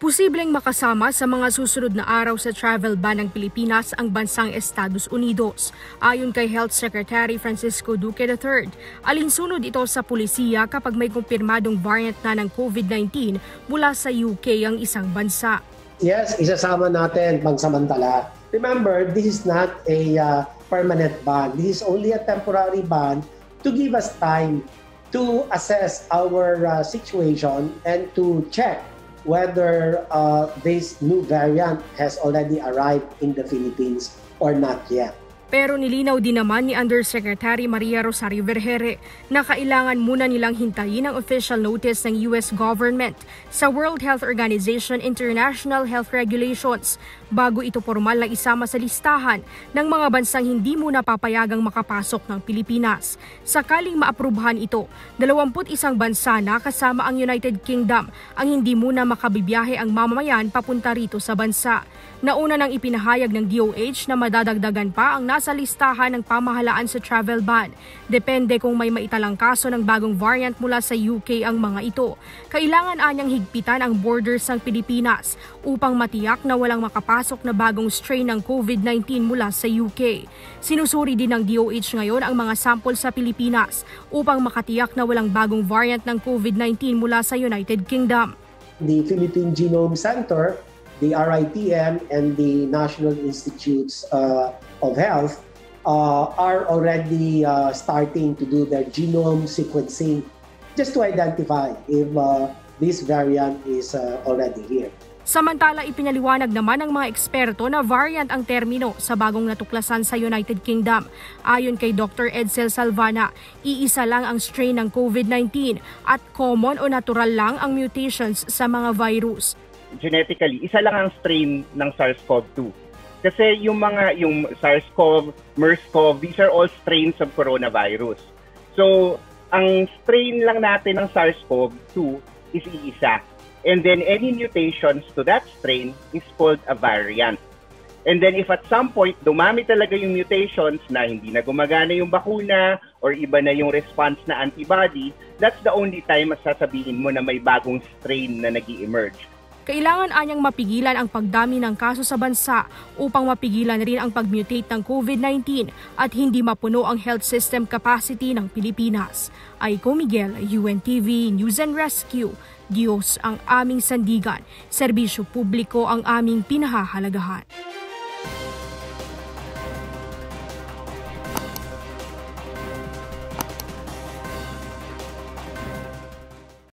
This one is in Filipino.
Posibleng makasama sa mga susunod na araw sa travel ban ng Pilipinas ang bansang Estados Unidos. Ayon kay Health Secretary Francisco Duque III, alinsunod ito sa pulisiya kapag may kumpirmadong variant na ng COVID-19 mula sa UK ang isang bansa. Yes, isasama natin pangsamantala. Remember, this is not a uh, permanent ban. This is only a temporary ban to give us time to assess our uh, situation and to check whether uh, this new variant has already arrived in the Philippines or not yet. Pero nilinaw din naman ni Undersecretary Maria Rosario Vergere na kailangan muna nilang hintayin ang official notice ng US government sa World Health Organization International Health Regulations bago ito formal na isama sa listahan ng mga bansang hindi muna papayagang makapasok ng Pilipinas. Sakaling maaprubahan ito, 21 bansa na kasama ang United Kingdom ang hindi muna makabibiyahe ang mamamayan papunta rito sa bansa. Nauna nang ipinahayag ng DOH na madadagdagan pa ang nasa listahan ng pamahalaan sa travel ban. Depende kung may maitalang kaso ng bagong variant mula sa UK ang mga ito. Kailangan anyang higpitan ang borders ng Pilipinas upang matiyak na walang makapasok na bagong strain ng COVID-19 mula sa UK. Sinusuri din ng DOH ngayon ang mga sample sa Pilipinas upang makatiyak na walang bagong variant ng COVID-19 mula sa United Kingdom. The Philippine Genome Center the RITM and the National Institutes uh, of Health uh, are already uh, starting to do their genome sequencing just to identify if uh, this variant is uh, already here. Samantala, ipinaliwanag naman ng mga eksperto na variant ang termino sa bagong natuklasan sa United Kingdom. Ayon kay Dr. Edsel Salvana, iisa lang ang strain ng COVID-19 at common o natural lang ang mutations sa mga virus genetically, isa lang ang strain ng SARS-CoV-2. Kasi yung mga, yung SARS-CoV, MERS-CoV, these are all strains of coronavirus. So, ang strain lang natin ng SARS-CoV-2 is iisa. And then any mutations to that strain is called a variant. And then if at some point dumami talaga yung mutations na hindi na gumagana yung bakuna or iba na yung response na antibody, that's the only time masasabihin mo na may bagong strain na nag emerge kailangan anyang mapigilan ang pagdami ng kaso sa bansa upang mapigilan rin ang pagmutate ng COVID-19 at hindi mapuno ang health system capacity ng Pilipinas. Aiko Miguel, UNTV News and Rescue. Diyos ang aming sandigan, serbisyo publiko ang aming pinahahalagahan.